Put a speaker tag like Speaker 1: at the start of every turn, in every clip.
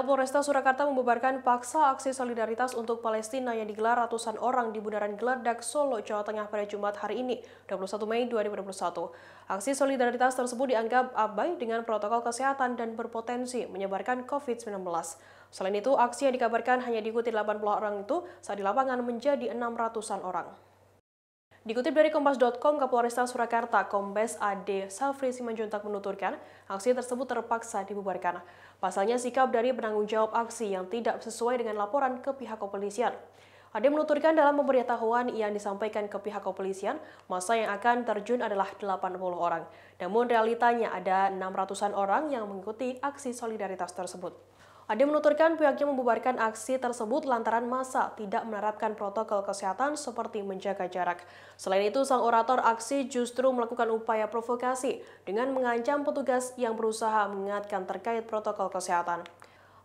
Speaker 1: Polresta Surakarta membubarkan paksa aksi solidaritas untuk Palestina yang digelar ratusan orang di Bundaran Geledak, Solo, Jawa Tengah pada Jumat hari ini, 21 Mei 2021. Aksi solidaritas tersebut dianggap abai dengan protokol kesehatan dan berpotensi menyebarkan COVID-19. Selain itu, aksi yang dikabarkan hanya diikuti 80 orang itu saat di lapangan menjadi 600-an orang. Dikutip dari Kompas.com, Kapolresta Surakarta, Kombes AD Safri Simanjuntak menuturkan, aksi tersebut terpaksa dibubarkan. Pasalnya sikap dari penanggung jawab aksi yang tidak sesuai dengan laporan ke pihak kepolisian. Ade menuturkan dalam pemberitahuan yang disampaikan ke pihak kepolisian, masa yang akan terjun adalah 80 orang. Namun realitanya ada 600-an orang yang mengikuti aksi solidaritas tersebut. Ade menuturkan pihaknya membubarkan aksi tersebut lantaran masa tidak menerapkan protokol kesehatan seperti menjaga jarak. Selain itu, sang orator aksi justru melakukan upaya provokasi dengan mengancam petugas yang berusaha mengingatkan terkait protokol kesehatan.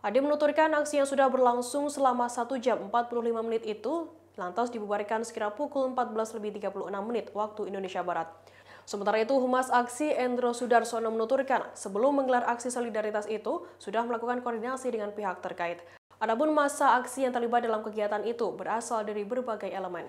Speaker 1: Ade menuturkan aksi yang sudah berlangsung selama 1 jam 45 menit itu lantas dibubarkan sekira pukul 14.36 menit waktu Indonesia Barat. Sementara itu, Humas Aksi Endro Sudarsono menuturkan, sebelum menggelar aksi solidaritas itu, sudah melakukan koordinasi dengan pihak terkait. Adapun masa aksi yang terlibat dalam kegiatan itu berasal dari berbagai elemen.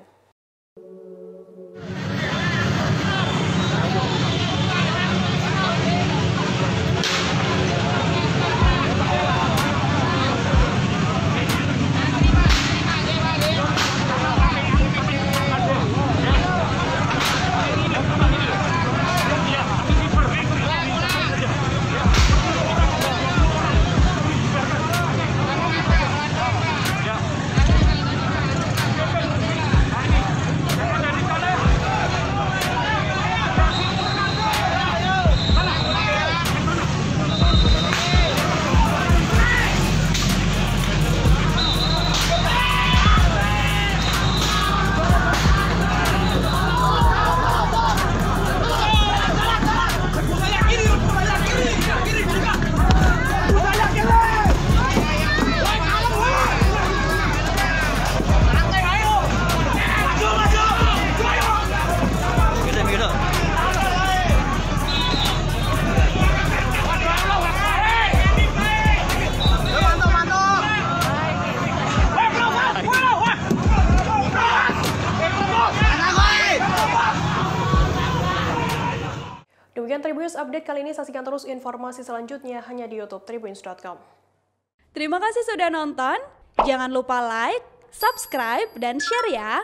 Speaker 1: Demikian Tribunnews Update kali ini, saksikan terus informasi selanjutnya hanya di Youtube Tribunnews.com.
Speaker 2: Terima kasih sudah nonton, jangan lupa like, subscribe, dan share ya!